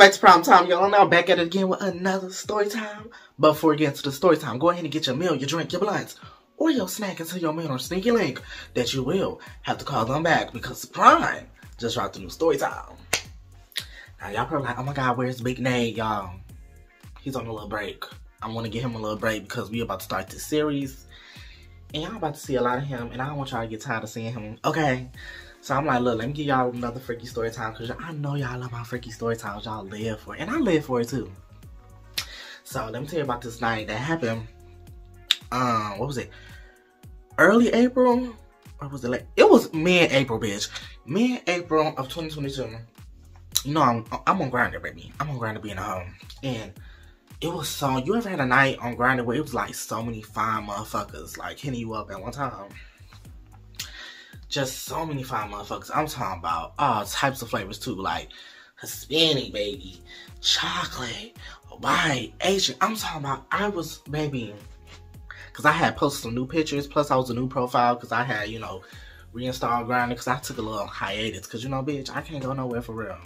back to Problem Time, y'all. Now back at it again with another story time. Before we get into the story time, go ahead and get your meal, your drink, your blunts, or your snack into your mail or sneaky link that you will have to call them back because Prime just dropped a new story time. Now y'all probably like, oh my god, where's Big Nate, y'all? He's on a little break. I want to give him a little break because we about to start this series. And y'all about to see a lot of him, and I don't want y'all to get tired of seeing him. Okay. So I'm like, look, let me give y'all another freaky story time because I know y'all love my freaky story times. Y'all live for it. And I live for it too. So let me tell you about this night that happened. Um, what was it? Early April? Or was it like it was mid-April, bitch. Mid-April of 2022. You know I'm I'm on Grindr, baby. I'm on Grindr being a home. And it was so you ever had a night on Grindr where it was like so many fine motherfuckers like hitting you up at one time? Just so many fine motherfuckers. I'm talking about all types of flavors too, like Hispanic baby, chocolate, white, Asian. I'm talking about I was baby, cause I had posted some new pictures. Plus I was a new profile, cause I had you know reinstalled Grindr, cause I took a little hiatus, cause you know bitch I can't go nowhere for real.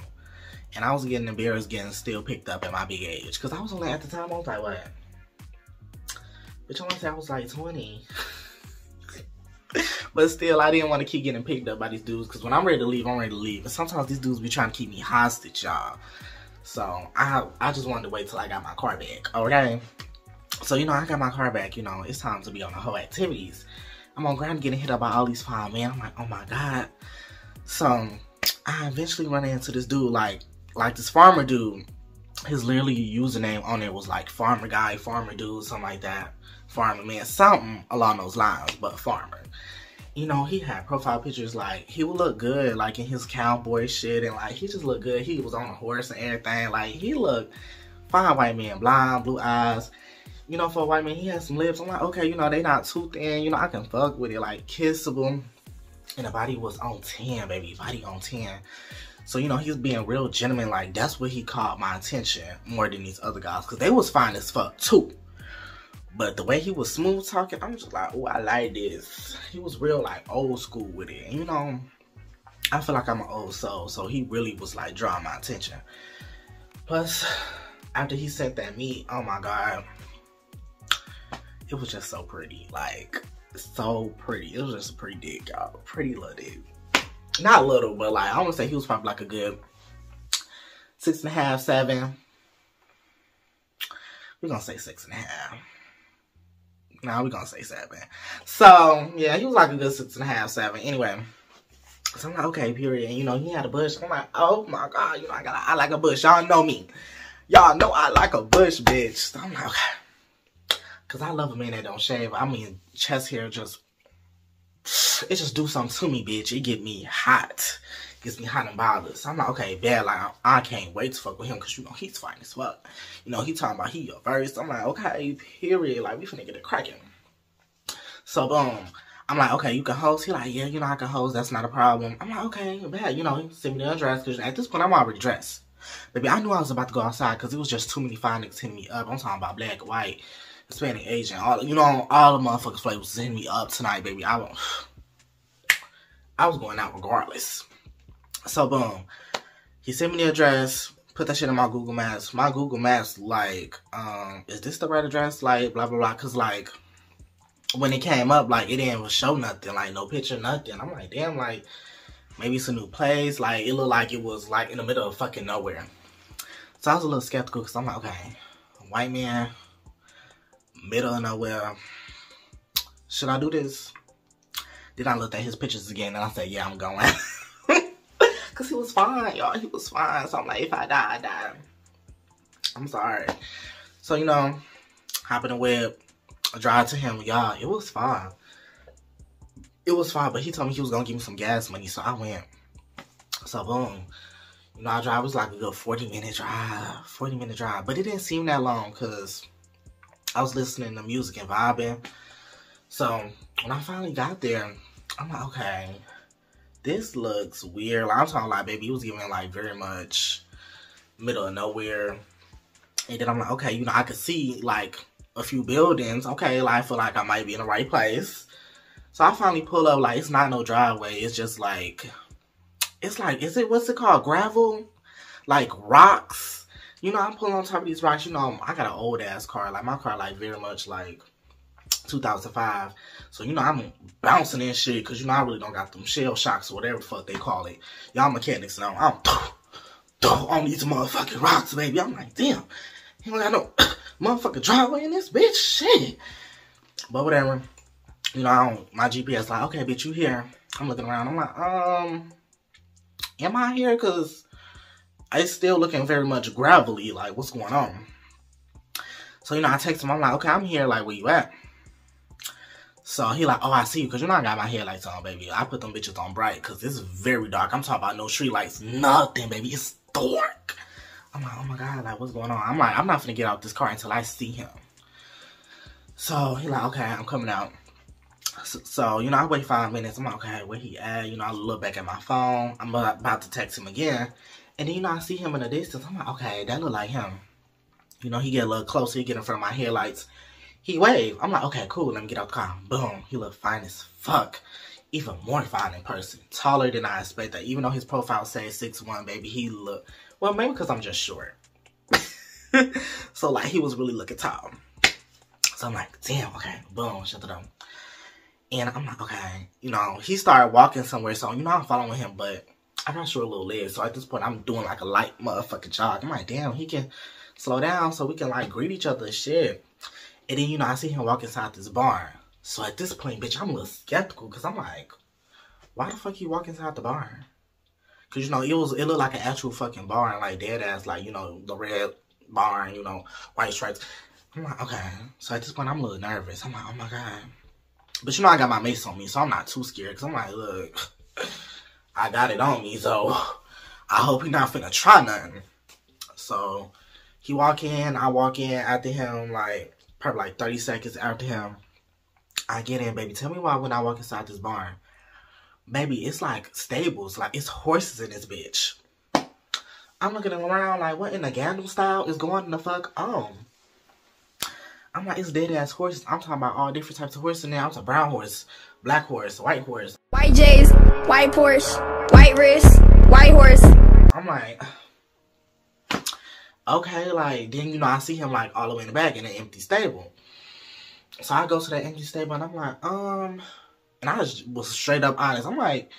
And I was getting embarrassed getting still picked up at my big age, cause I was only at the time I was like what. Bitch, I want to say I was like 20. but still, I didn't want to keep getting picked up by these dudes because when I'm ready to leave, I'm ready to leave. And sometimes these dudes be trying to keep me hostage, y'all. So I I just wanted to wait till I got my car back. Okay. So you know, I got my car back. You know, it's time to be on the whole activities. I'm on Grindr getting hit up by all these fine man. I'm like, oh my god. So I eventually run into this dude, like like this farmer dude. His literally username on it was like farmer guy, farmer dude, something like that. Farmer man, something along those lines, but farmer you know, he had profile pictures like he would look good, like in his cowboy shit, and like he just looked good. He was on a horse and everything. Like he looked fine, white man, blonde, blue eyes. You know, for a white man, he had some lips. I'm like, okay, you know, they not too thin. You know, I can fuck with it, like kissable. And the body was on 10, baby, body on 10. So, you know, he was being real gentleman. Like, that's what he caught my attention more than these other guys. Because they was fine as fuck, too. But the way he was smooth talking, I'm just like, oh, I like this. He was real like old school with it. And, you know, I feel like I'm an old soul, so he really was like drawing my attention. Plus, after he sent that meat, oh my god, it was just so pretty. Like, so pretty. It was just a pretty dick, y'all. Pretty little dick. Not little, but like, I want to say he was probably like a good six and a half, seven. We're gonna say six and a half. Now we're gonna say seven. So yeah, he was like a good six and a half, seven. Anyway. So I'm like, okay, period. And you know, he had a bush. I'm like, oh my god, you know, I got I like a bush. Y'all know me. Y'all know I like a bush, bitch. So I'm like, okay. Cause I love a man that don't shave. I mean, chest hair just it just do something to me, bitch. It get me hot. Gets me hot and bothered. So I'm like, okay, bad. Like, I, I can't wait to fuck with him because, you know, he's fine as fuck. You know, he talking about he your first. I'm like, okay, period. Like, we finna get it cracking. So, boom. I'm like, okay, you can host. He like, yeah, you know, I can host. That's not a problem. I'm like, okay, bad. You know, send me the address. Because at this point, I'm already dressed. Baby, I knew I was about to go outside because it was just too many fine niggas hitting me up. I'm talking about black, white, Hispanic, Asian. All, you know, all the motherfuckers flavors was hitting me up tonight, baby. I, I was going out regardless. So boom, he sent me the address. Put that shit in my Google Maps. My Google Maps, like, um, is this the right address? Like, blah blah blah. Cause like, when it came up, like, it didn't show nothing, like, no picture, nothing. I'm like, damn, like, maybe it's a new place. Like, it looked like it was like in the middle of fucking nowhere. So I was a little skeptical because I'm like, okay, white man, middle of nowhere. Should I do this? Then I looked at his pictures again and I said, yeah, I'm going. Cause he was fine, y'all. He was fine. So I'm like, if I die, I die. I'm sorry. So, you know, hop in the whip, drive to him. Y'all, it was fine. It was fine, but he told me he was gonna give me some gas money, so I went. So boom. You know, I drive was like a good 40 minute drive. 40 minute drive. But it didn't seem that long because I was listening to music and vibing. So when I finally got there, I'm like, okay, this looks weird. Like, I'm talking like, baby, it was giving like very much middle of nowhere. And then I'm like, okay, you know, I could see like a few buildings. Okay, like, I feel like I might be in the right place. So I finally pull up, like, it's not no driveway. It's just like, it's like, is it, what's it called? Gravel? Like rocks you know, I'm pulling on top of these rocks. You know, I got an old ass car. Like my car, like very much like 2005. So, you know, I'm bouncing in shit because, you know, I really don't got them shell shocks or whatever the fuck they call it. Y'all mechanics know. I'm on these motherfucking rocks, baby. I'm like, damn. You don't got no motherfucking driveway in this bitch. Shit. But whatever. You know, I don't, my GPS like, okay, bitch, you here. I'm looking around. I'm like, um, am I here? Because it's still looking very much gravelly. Like, what's going on? So, you know, I text him. I'm like, okay, I'm here. Like, where you at? So he like, oh, I see you, cause you know I got my headlights on, baby. I put them bitches on bright, cause it's very dark. I'm talking about no street lights, nothing, baby. It's dark. I'm like, oh my god, like what's going on? I'm like, I'm not gonna get out this car until I see him. So he like, okay, I'm coming out. So, so, you know, I wait five minutes. I'm like, okay, where he at? You know, I look back at my phone. I'm about to text him again, and then you know I see him in the distance. I'm like, okay, that look like him. You know, he get a little closer. He get in front of my headlights. He wave. I'm like, okay, cool. Let me get out the car. Boom. He look fine as fuck. Even more fine in person. Taller than I expected. Even though his profile says six one, baby, he look... Well, maybe because I'm just short. so, like, he was really looking tall. So I'm like, damn, okay. Boom. Shut it up. And I'm like, okay. You know, he started walking somewhere. So, you know, I'm following him, but I got short little legs. So at this point, I'm doing like a light motherfucking jog. I'm like, damn, he can slow down so we can like greet each other shit. And then, you know, I see him walk inside this barn. So at this point, bitch, I'm a little skeptical because I'm like, why the fuck you walk inside the barn? Because, you know, it was, it looked like an actual fucking barn, like dead ass, like, you know, the red barn, you know, white stripes. I'm like, okay. So at this point, I'm a little nervous. I'm like, oh my God. But, you know, I got my mace on me, so I'm not too scared because I'm like, look, I got it on me, so I hope he not finna try nothing. So he walk in, I walk in after him, like, probably like 30 seconds after him, I get in, baby. Tell me why when I walk inside this barn, baby, it's like stables, like it's horses in this bitch. I'm looking around like, what in the Gandalf style is going the fuck on? I'm like, it's dead ass horses. I'm talking about all different types of horses now. I'm talking brown horse, black horse, white horse. White J's, white Porsche, white wrist, white horse. I'm like, okay, like, then, you know, I see him, like, all the way in the back in an empty stable. So I go to that empty stable, and I'm like, um, and I was, was straight up honest. I'm like,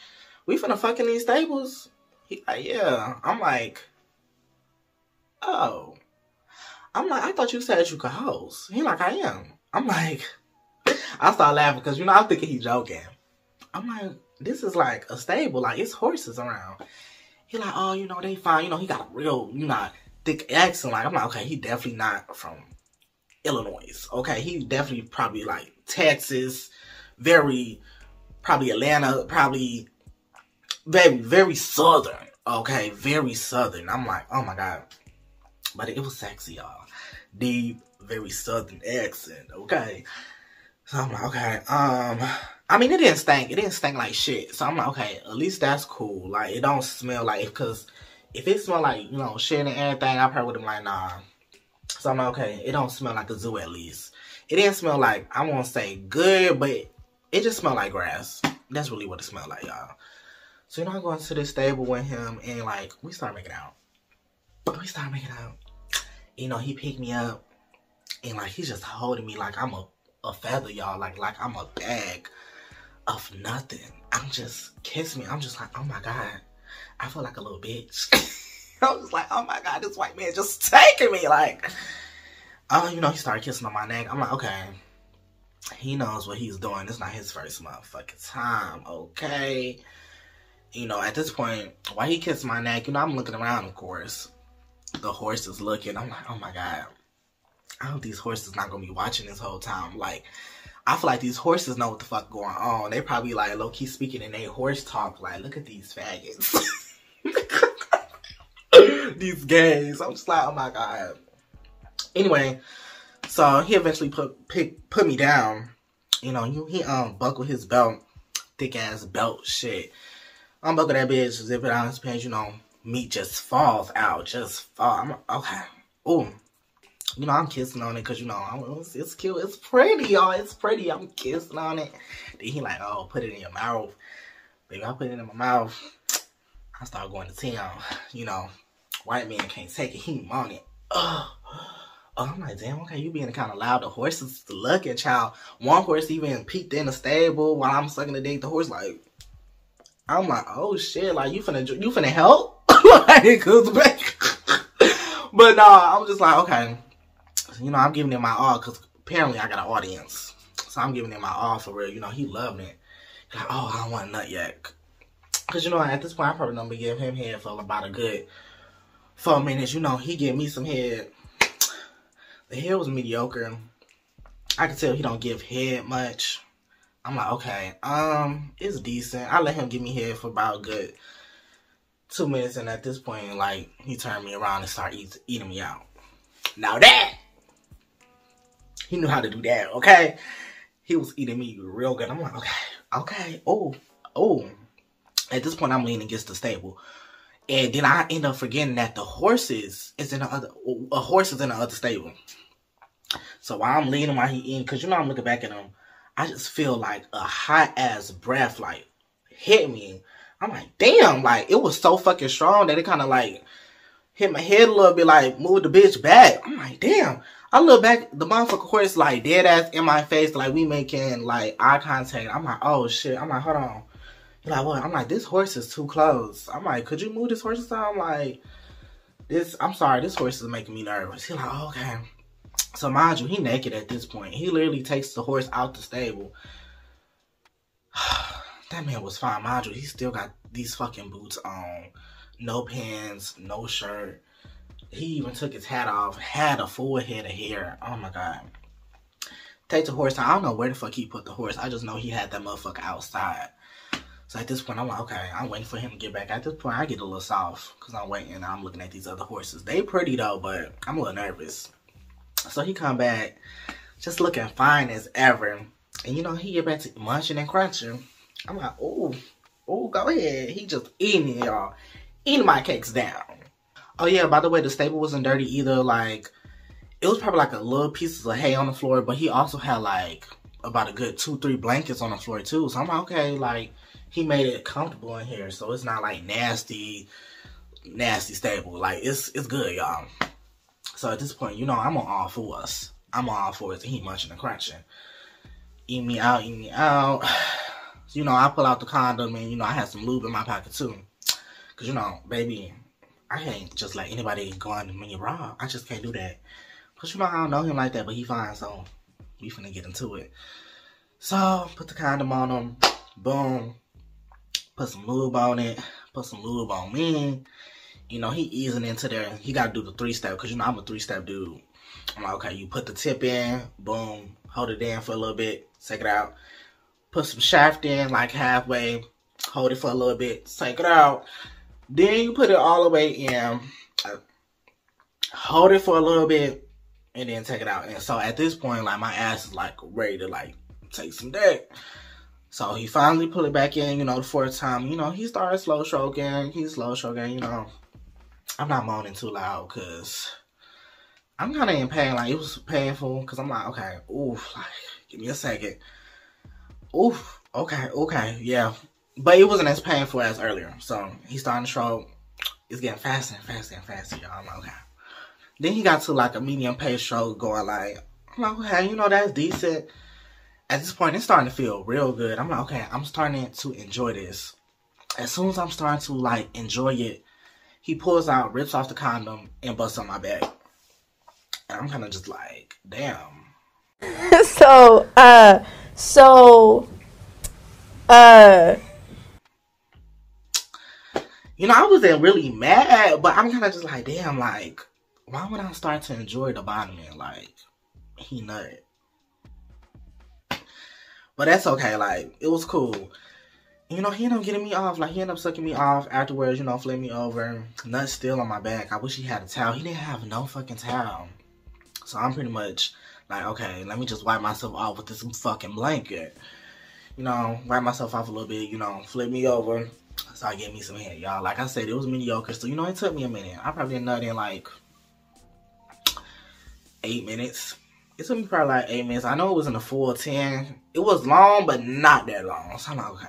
we finna fuck in these stables? He like, yeah. I'm like, oh. I'm like, I thought you said you could host. He like, I am. I'm like, I start laughing because, you know, I'm thinking he's joking. I'm like, this is like a stable. Like, it's horses around. He like, oh, you know, they fine. You know, he got a real, you know, thick accent. Like, I'm like, okay, he definitely not from Illinois. Okay, he definitely probably like Texas, very, probably Atlanta, probably very, very southern. Okay, very southern. I'm like, oh my God. But it was sexy, y'all. Deep, very southern accent, okay? So I'm like, okay, um, I mean, it didn't stink. It didn't stink like shit. So I'm like, okay, at least that's cool. Like, it don't smell like, because if it smell like, you know, shit and everything, I probably would have been like, nah. So I'm like, okay, it don't smell like a zoo at least. It didn't smell like, I won't say good, but it just smelled like grass. That's really what it smelled like, y'all. So, you know, I go into the stable with him and like, we start making out. We start making out. You know, he picked me up and like, he's just holding me like I'm a, a feather, y'all. Like, like I'm a bag of nothing. I'm just kissing me. I'm just like, oh my God. I feel like a little bitch. I was like, oh my God, this white man just taking me. Like, oh, you know, he started kissing on my neck. I'm like, okay. He knows what he's doing. It's not his first motherfucking time, okay? You know, at this point, why he kissed my neck, you know, I'm looking around, of course. The horse is looking. I'm like, oh my God. I hope these horses not gonna be watching this whole time. Like, I feel like these horses know what the fuck going on. They probably like low key speaking in a horse talk. Like, look at these faggots. these gays. I'm just like, oh my god. Anyway, so he eventually put pick, put me down. You know, he, he um buckled his belt, thick ass belt shit. Unbuckle that bitch, zip it out his pants. You know, meat just falls out, just fall. I'm okay. Ooh. You know, I'm kissing on it because, you know, I'm, oh, it's, it's cute. It's pretty, y'all. It's pretty. I'm kissing on it. Then he like, oh, put it in your mouth. Baby, I put it in my mouth. I start going to town. You know, white man can't take it. He want it. oh. Oh, I'm like, damn, okay, you being kind of loud. The horse is looking, child. One horse even peeked in the stable while I'm sucking the dick. The horse like, I'm like, oh shit, like you finna, you finna help? like, cause, but no, I'm just like, okay, you know, I'm giving it my all because apparently I got an audience. So I'm giving it my all for real. You know, he loved it. Like, oh, I don't want a nut yet. Because, you know, at this point, I probably don't be giving him head for about a good four minutes. You know, he gave me some head. The head was mediocre. I could tell he don't give head much. I'm like, okay, um, it's decent. I let him give me head for about good two minutes, and at this point, like, he turned me around and started eat, eating me out. Now that he knew how to do that, okay? He was eating me real good. I'm like, okay, okay, oh, oh. At this point, I'm leaning against the stable. And then I end up forgetting that the horses is in the other, a horse is in the other stable. So while I'm leaning while he eating, because you know I'm looking back at him, I just feel like a hot ass breath like hit me. I'm like, damn, like it was so fucking strong that it kind of like hit my head a little bit, like moved the bitch back. I'm like, damn. I look back, the motherfucker horse like dead ass in my face, like we making like eye contact. I'm like, oh shit. I'm like, hold on. Like, what? I'm like, this horse is too close. I'm like, could you move this horse aside? I'm like, this, I'm sorry, this horse is making me nervous. He's like, oh, okay. So mind you, he naked at this point. He literally takes the horse out the stable. that man was fine. Mind you, he still got these fucking boots on. No pants, no shirt. He even took his hat off, had a full head of hair. Oh my god. Take the horse. I don't know where the fuck he put the horse. I just know he had that motherfucker outside. So at this point, I'm like, okay, I'm waiting for him to get back. At this point, I get a little soft because I'm waiting. I'm looking at these other horses. They pretty though, but I'm a little nervous. So he come back, just looking fine as ever. And you know, he get back to munching and crunching. I'm like, oh, oh, go ahead. He just eating y'all, eating my cakes down. Oh yeah, by the way, the stable wasn't dirty either. Like, it was probably like a little pieces of hay on the floor, but he also had like about a good two, three blankets on the floor too. So I'm like, okay, like he made it comfortable in here, so it's not like nasty, nasty stable. Like it's it's good, y'all. So at this point, you know, I'm on all fours. I'm on all fours, and he munching and crunching. Eat me out, eat me out. You know, I pull out the condom, and you know, I had some lube in my pocket too. Cause you know, baby, I can't just let anybody go on me raw. I just can't do that. Cause you know I don't know him like that, but he fine, so we finna get into it. So put the condom on him, boom. Put some lube on it, put some lube on me. You know, he easing into there. He gotta do the three step, cause you know I'm a three step dude. I'm like, okay, you put the tip in, boom, hold it in for a little bit, take it out. Put some shaft in like halfway, hold it for a little bit, take it out then you put it all the way in, hold it for a little bit, and then take it out. And so at this point, like my ass is like ready to like take some dick. So he finally put it back in, you know, the fourth time. You know, he started slow stroking. He's slow stroking, you know. I'm not moaning too loud because I'm kind of in pain. Like, it was painful because I'm like, okay, oof, like, give me a second. Oof, okay, okay, yeah. But it wasn't as painful as earlier. So he's starting to show it's getting faster and faster and faster, y'all. I'm like, okay. Then he got to like a medium pace stroke going like, I'm like, okay, you know, that's decent. At this point, it's starting to feel real good. I'm like, okay, I'm starting to enjoy this. As soon as I'm starting to like enjoy it, he pulls out, rips off the condom, and busts on my back. And I'm kind of just like, damn. so, uh, so, uh, you know, I wasn't really mad, but I'm kind of just like, damn, like, why would I start to enjoy the bottom end? Like, he nut. But that's okay. Like, it was cool. You know, he ended up getting me off. Like, he ended up sucking me off afterwards, you know, flipping me over. Nut still on my back. I wish he had a towel. He didn't have no fucking towel. So I'm pretty much like, okay, let me just wipe myself off with this fucking blanket. You know, wipe myself off a little bit, you know, flip me over Start getting me some head, y'all. Like I said, it was mediocre. So, you know, it took me a minute. I probably nut in like eight minutes. It took me probably like eight minutes. I know it was in a full 10. It was long, but not that long. So I'm like, okay.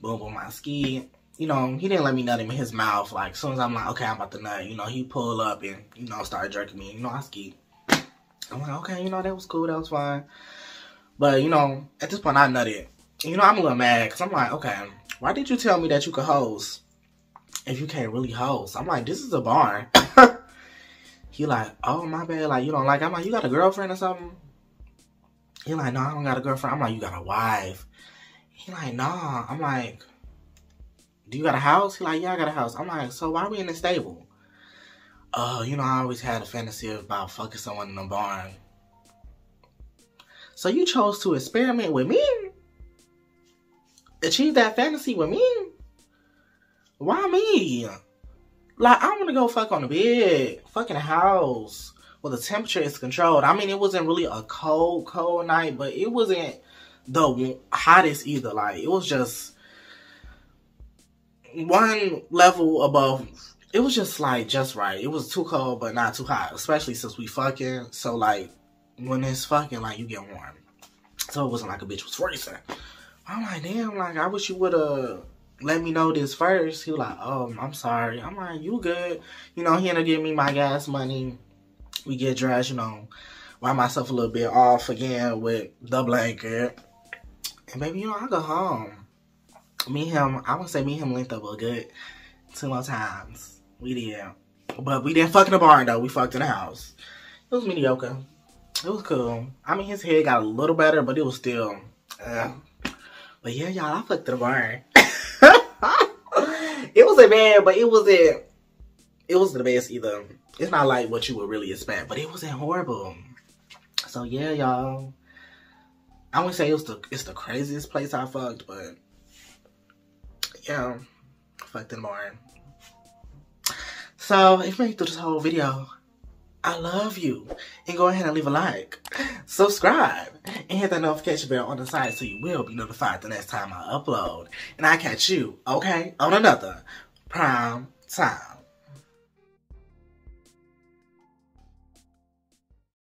Boom, boom, my ski. you know, he didn't let me nut him in his mouth. Like, as soon as I'm like, okay, I'm about to nut, you know, he pull up and, you know, start jerking me. You know, I ski. I'm like, okay, you know, that was cool, that was fine. But, you know, at this point, I nutted. You know, I'm a little mad because I'm like, okay, why did you tell me that you could hose if you can't really hose? I'm like, this is a barn. he like, oh, my bad. Like, you don't like, I'm like, you got a girlfriend or something? He like, no, I don't got a girlfriend. I'm like, you got a wife. He like, nah. I'm like, do you got a house? He like, yeah, I got a house. I'm like, so why are we in the stable? Uh, you know, I always had a fantasy about fucking someone in the barn. So you chose to experiment with me? Achieve that fantasy with me? Why me? Like, I want to go fuck on the bed, fucking house, where the temperature is controlled. I mean, it wasn't really a cold, cold night, but it wasn't the hottest either. Like, it was just one level above. It was just like just right. It was too cold, but not too hot. Especially since we fucking. So like when it's fucking, like you get warm. So it wasn't like a bitch was freezing. I'm like, damn. Like I wish you would have let me know this first. He was like, oh, I'm sorry. I'm like, you good? You know, he ended up giving me my gas money. We get dressed, you know, wipe myself a little bit off again with the blanket. And baby, you know, I go home me him, I would say me him linked up a good two more times. We did. But we didn't fuck in the barn though. We fucked in the house. It was mediocre. It was cool. I mean, his head got a little better, but it was still. Uh, but yeah, y'all, I fucked the barn. it wasn't bad, but it wasn't. It wasn't the best either. It's not like what you would really expect, but it wasn't horrible. So yeah, y'all. I wouldn't say it was the it's the craziest place I fucked, but yeah, fucked in the barn. So if you made through this whole video, I love you. And go ahead and leave a like, subscribe, and hit that notification bell on the side so you will be notified the next time I upload. And I catch you, okay, on another prime time.